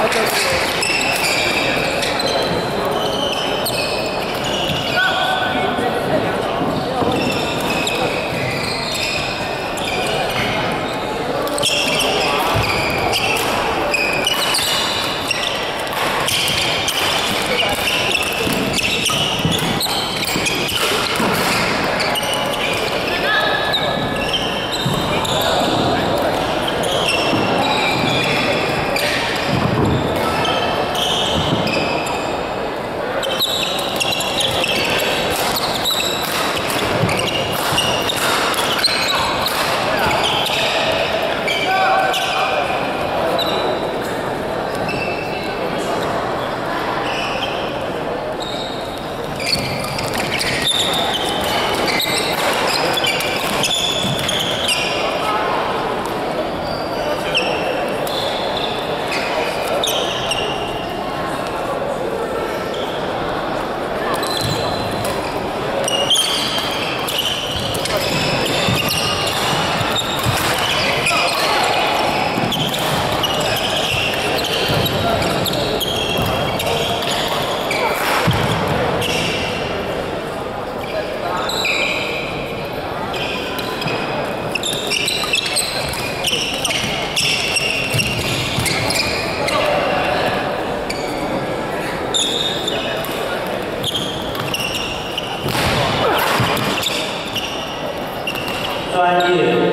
I don't know. 专业。